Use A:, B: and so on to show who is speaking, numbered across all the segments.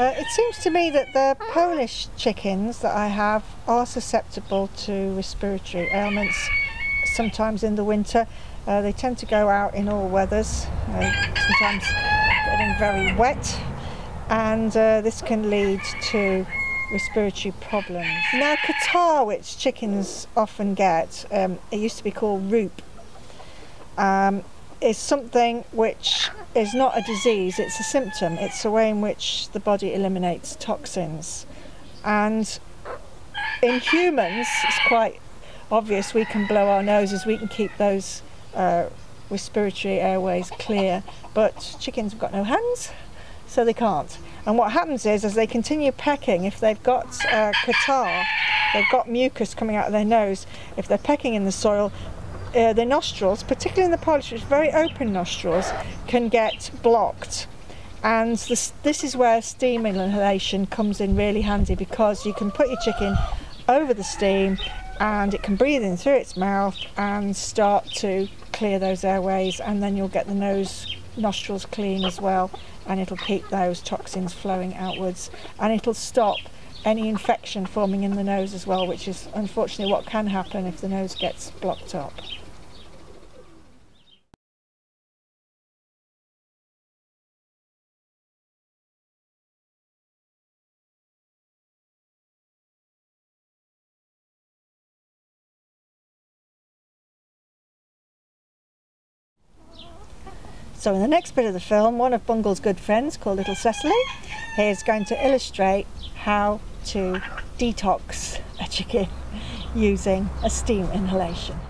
A: Uh, it seems to me that the Polish chickens that I have are susceptible to respiratory ailments sometimes in the winter. Uh, they tend to go out in all weathers, uh, sometimes getting very wet, and uh, this can lead to respiratory problems. Now, catarrh, which chickens often get, um, it used to be called roup, um, is something which is not a disease, it's a symptom. It's a way in which the body eliminates toxins. And in humans, it's quite obvious we can blow our noses, we can keep those uh, respiratory airways clear, but chickens have got no hands, so they can't. And what happens is, as they continue pecking, if they've got uh, catarrh, they've got mucus coming out of their nose, if they're pecking in the soil, uh, the nostrils, particularly in the Polish, which very open nostrils, can get blocked. And this, this is where steam inhalation comes in really handy because you can put your chicken over the steam and it can breathe in through its mouth and start to clear those airways and then you'll get the nose nostrils clean as well and it'll keep those toxins flowing outwards and it'll stop any infection forming in the nose as well which is unfortunately what can happen if the nose gets blocked up. So in the next bit of the film, one of Bungle's good friends called Little Cecily is going to illustrate how to detox a chicken using a steam inhalation.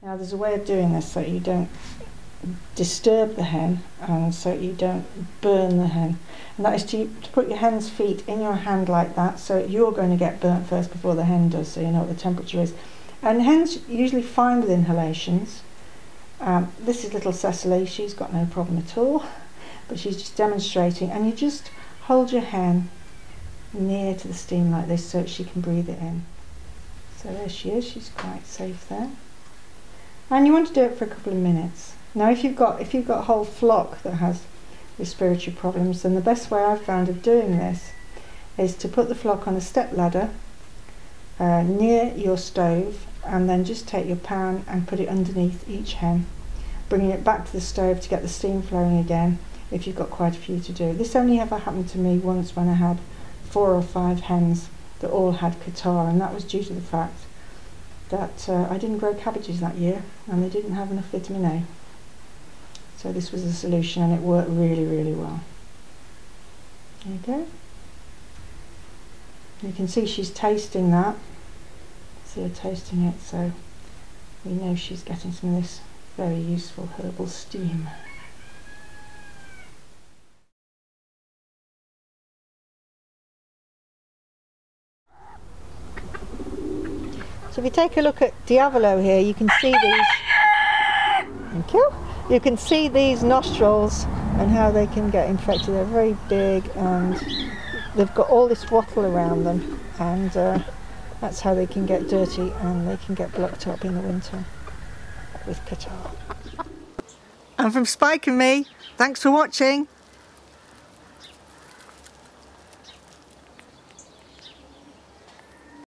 A: Now there's a way of doing this so you don't disturb the hen and so you don't burn the hen. And that is to, to put your hen's feet in your hand like that so you're going to get burnt first before the hen does so you know what the temperature is. And hens usually fine with inhalations. Um, this is little Cecily, she's got no problem at all but she's just demonstrating and you just hold your hen near to the steam like this so she can breathe it in. So there she is, she's quite safe there. And you want to do it for a couple of minutes. Now if you've got if you've got a whole flock that has respiratory problems then the best way I've found of doing this is to put the flock on a step ladder uh, near your stove and then just take your pan and put it underneath each hen bringing it back to the stove to get the steam flowing again if you've got quite a few to do. This only ever happened to me once when I had four or five hens that all had catarrh and that was due to the fact that uh, I didn't grow cabbages that year and they didn't have enough vitamin A. So this was the solution and it worked really, really well. There you go. You can see she's tasting that. See her tasting it, so we know she's getting some of this very useful herbal steam. So if you take a look at Diavolo here, you can see these. Thank you you can see these nostrils and how they can get infected. They're very big and they've got all this wattle around them and uh, that's how they can get dirty and they can get blocked up in the winter with catarrh. And from Spike and me, thanks for watching.